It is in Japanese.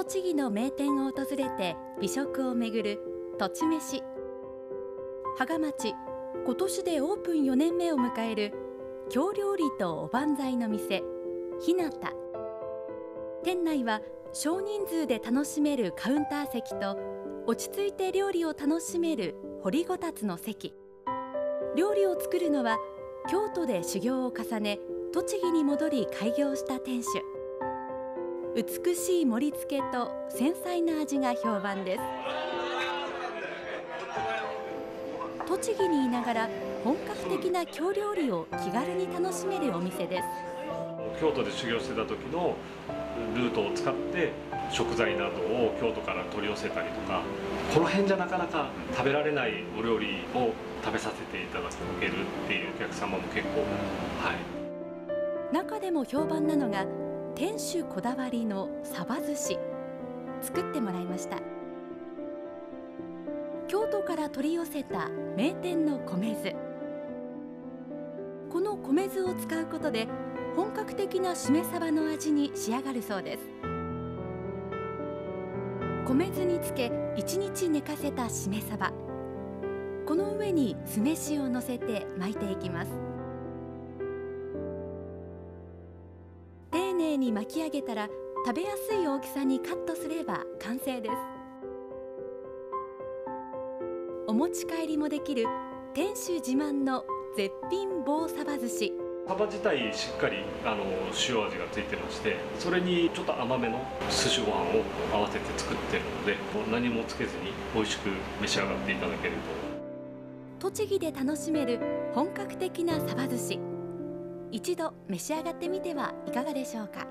栃木の名店を訪れて美食をめぐる土地飯。芳賀町。今年でオープン4年目を迎える。京料理とおばんざいの店。ひなた店内は少人数で楽しめるカウンター席と落ち着いて料理を楽しめる掘りごたつの席。料理を作るのは京都で修行を重ね栃木に戻り開業した店主。美しい盛り付けと繊細な味が評判です。栃木にいながら本格的な京料理を気軽に楽しめるお店です。京都で修行してた時のルートを使って食材などを京都から取り寄せたりとかこの辺じゃなかなか食べられないお料理を食べさせていただけるっていうお客様も結構はい。中でも評判なのが店主こだわりのサバ寿司。作ってもらいました。京都から取り寄せた名店の米酢。この米酢を使うことで本格的なしめ鯖の味に仕上がるそうです。米酢につけ1日寝かせたしめ鯖。この上に酢飯を乗せて巻いていきます。寧に巻き上げたら食べやすい大きさにカットすれば完成です。お持ち帰りもできる店主自慢の絶品棒サバ寿司。サバ自体しっかりあの塩味がついてましてそれにちょっと甘めの寿司ご飯を合わせて作ってるので何もつけずに美味しく召し上がっていただけると。栃木で楽しめる本格的なサバ寿司一度召し上がってみてはいかがでしょうか？